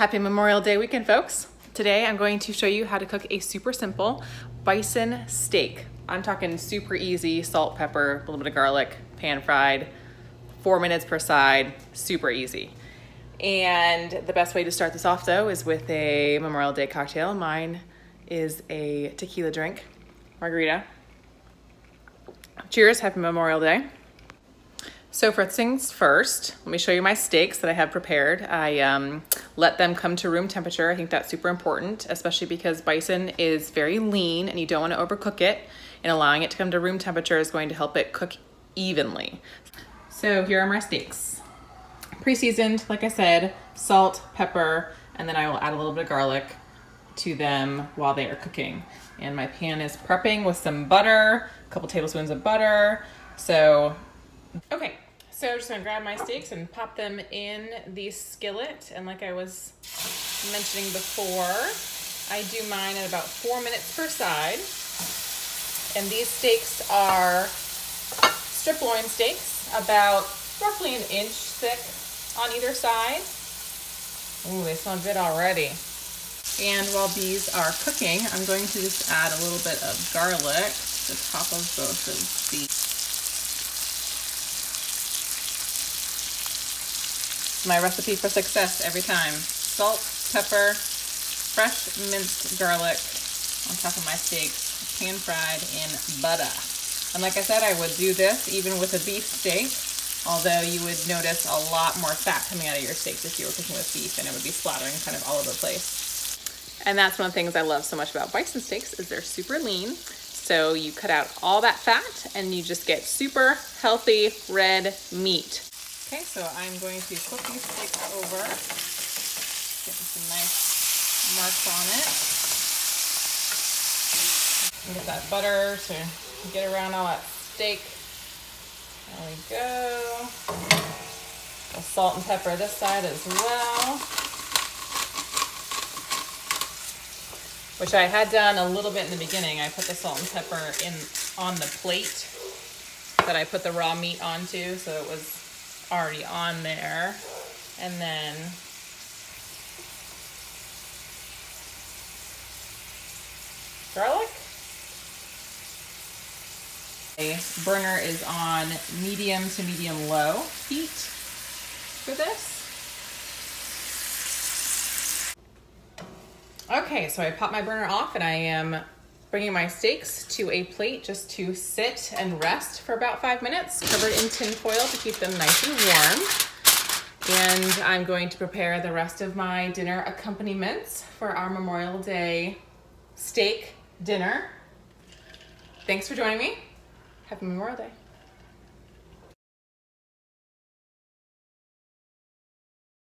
Happy Memorial Day weekend, folks. Today I'm going to show you how to cook a super simple bison steak. I'm talking super easy, salt, pepper, a little bit of garlic, pan fried, four minutes per side, super easy. And the best way to start this off though is with a Memorial Day cocktail. Mine is a tequila drink, margarita. Cheers, happy Memorial Day. So for things first, let me show you my steaks that I have prepared. I um, let them come to room temperature. I think that's super important, especially because bison is very lean and you don't want to overcook it. And allowing it to come to room temperature is going to help it cook evenly. So here are my steaks. Pre-seasoned, like I said, salt, pepper, and then I will add a little bit of garlic to them while they are cooking. And my pan is prepping with some butter, a couple tablespoons of butter. So Okay, so I'm just gonna grab my steaks and pop them in the skillet. And like I was mentioning before, I do mine at about four minutes per side. And these steaks are strip loin steaks, about roughly an inch thick on either side. Ooh, they smell good already. And while these are cooking, I'm going to just add a little bit of garlic to the top of both of my recipe for success every time. Salt, pepper, fresh minced garlic on top of my steaks, pan fried in butter. And like I said, I would do this even with a beef steak, although you would notice a lot more fat coming out of your steaks if you were cooking with beef and it would be splattering kind of all over the place. And that's one of the things I love so much about bison steaks is they're super lean. So you cut out all that fat and you just get super healthy red meat. Okay, so I'm going to flip these steaks over, getting some nice marks on it. Get that butter to get around all that steak. There we go. The salt and pepper this side as well. Which I had done a little bit in the beginning. I put the salt and pepper in on the plate that I put the raw meat onto, so it was already on there. And then garlic. A burner is on medium to medium low heat for this. Okay, so I pop my burner off and I am bringing my steaks to a plate just to sit and rest for about five minutes, covered in tin foil to keep them nice and warm. And I'm going to prepare the rest of my dinner accompaniments for our Memorial Day steak dinner. Thanks for joining me. Happy Memorial Day.